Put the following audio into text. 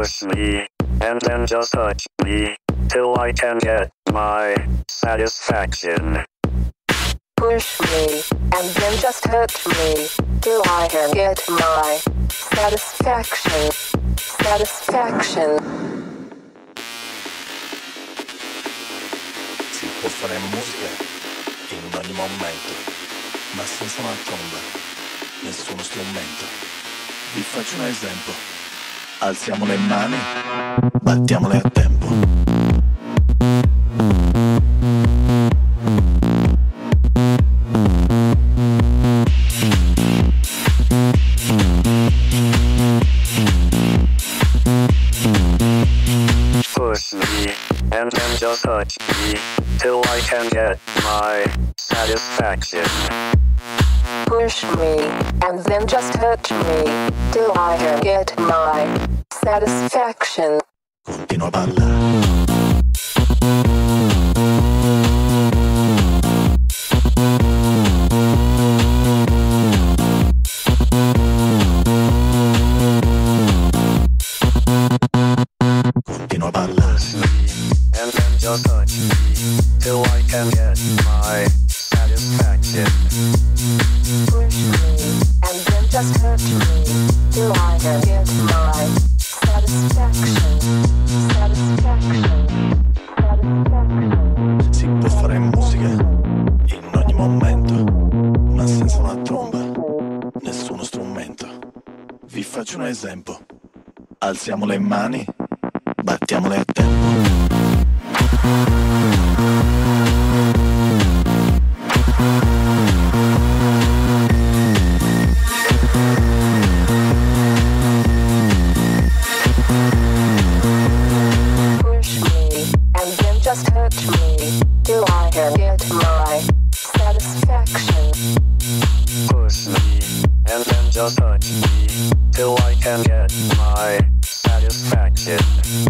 Push me, and then just touch me, till I can get my satisfaction. Push me, and then just hurt me, till I can get my satisfaction. Satisfaction. Si può fare musica in ogni momento, ma senza una tromba, nessuno strumento. Vi faccio un esempio. Alziamo le mani, battiamole a tempo. Just touch me, till I can get my satisfaction. Push me, and then just hurt me, till I get my satisfaction. Continua a ballare. Continua a ballare. And then just touch me, till I can get my satisfaction. Vi faccio un esempio. Alziamo le mani, battiamole a tempo. Just hurt me, till I can get my satisfaction.